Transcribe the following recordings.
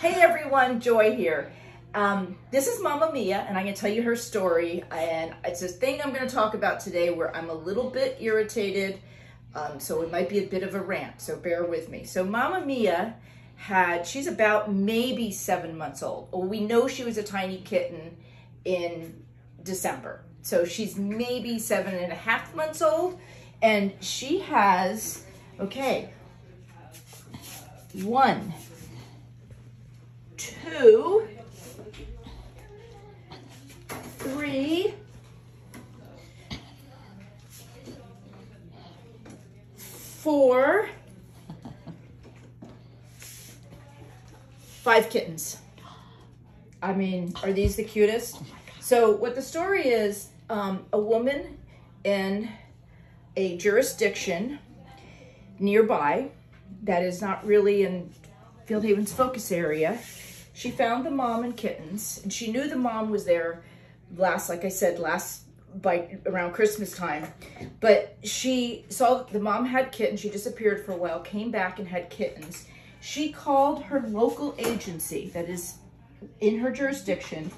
Hey everyone, Joy here. Um, this is Mama Mia, and I'm going to tell you her story. And it's a thing I'm going to talk about today where I'm a little bit irritated, um, so it might be a bit of a rant, so bear with me. So Mama Mia had, she's about maybe seven months old. Well, we know she was a tiny kitten in December. So she's maybe seven and a half months old, and she has, okay, one, two, three, four, five kittens. I mean, are these the cutest? So what the story is, um, a woman in a jurisdiction nearby that is not really in Fieldhaven's focus area. She found the mom and kittens, and she knew the mom was there last, like I said, last by around Christmas time. But she saw the mom had kittens. She disappeared for a while, came back and had kittens. She called her local agency that is in her jurisdiction,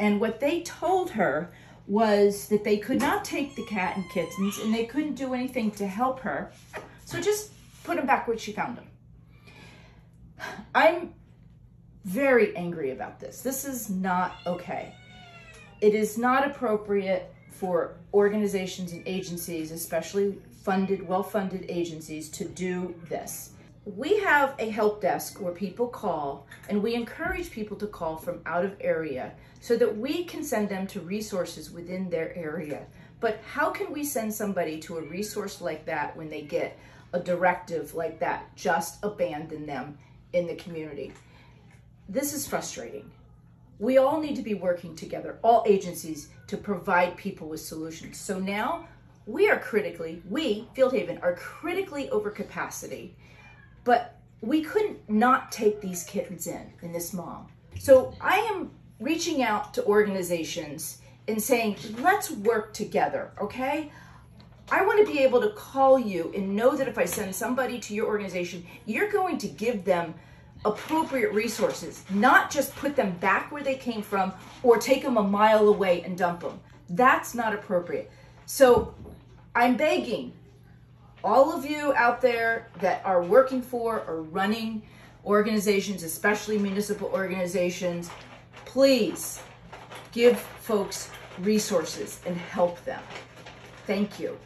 and what they told her was that they could not take the cat and kittens and they couldn't do anything to help her. So just put them back where she found them. I'm very angry about this. This is not okay. It is not appropriate for organizations and agencies, especially funded, well-funded agencies, to do this. We have a help desk where people call and we encourage people to call from out of area so that we can send them to resources within their area. But how can we send somebody to a resource like that when they get a directive like that, just abandon them in the community. This is frustrating. We all need to be working together, all agencies, to provide people with solutions. So now we are critically, we, Fieldhaven, are critically over capacity, but we couldn't not take these kittens in, in this mom. So I am reaching out to organizations and saying, let's work together, okay? I want to be able to call you and know that if I send somebody to your organization, you're going to give them appropriate resources, not just put them back where they came from or take them a mile away and dump them. That's not appropriate. So I'm begging all of you out there that are working for or running organizations, especially municipal organizations, please give folks resources and help them. Thank you.